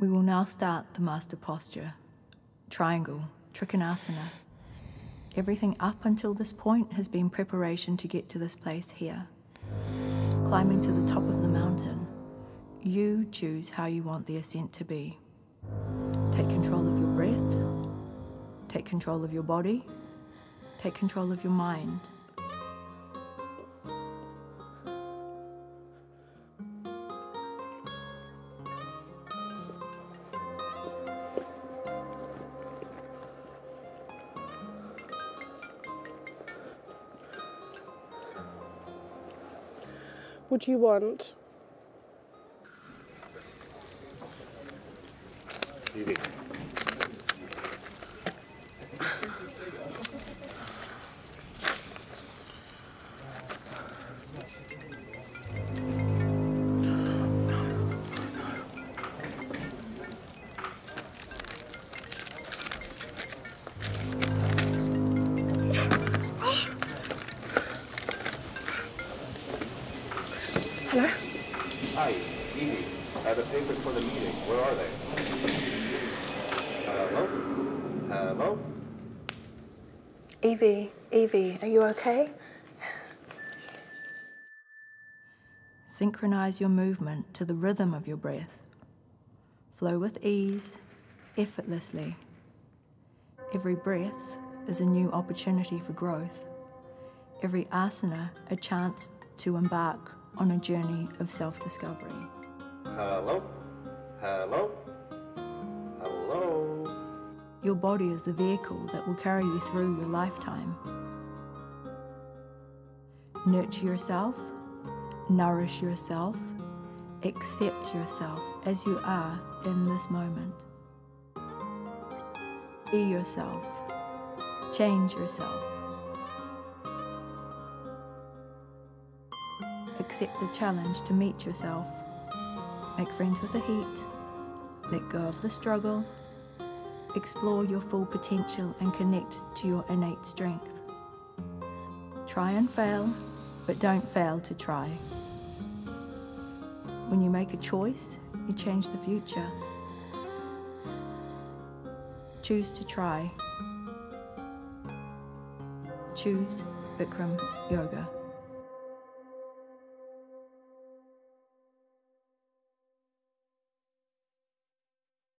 We will now start the master posture triangle, Trikonasana. Everything up until this point has been preparation to get to this place here. Climbing to the top of the mountain, you choose how you want the ascent to be. Take control of your breath, take control of your body, take control of your mind. Would you want? Hi, Evie. I have the papers for the meeting. Where are they? Hello? Hello? Evie, Evie, are you okay? Synchronize your movement to the rhythm of your breath. Flow with ease, effortlessly. Every breath is a new opportunity for growth. Every asana a chance to embark on a journey of self discovery. Hello? Hello? Hello? Your body is the vehicle that will carry you through your lifetime. Nurture yourself, nourish yourself, accept yourself as you are in this moment. Be yourself, change yourself. Accept the challenge to meet yourself. Make friends with the heat. Let go of the struggle. Explore your full potential and connect to your innate strength. Try and fail, but don't fail to try. When you make a choice, you change the future. Choose to try. Choose Bikram Yoga.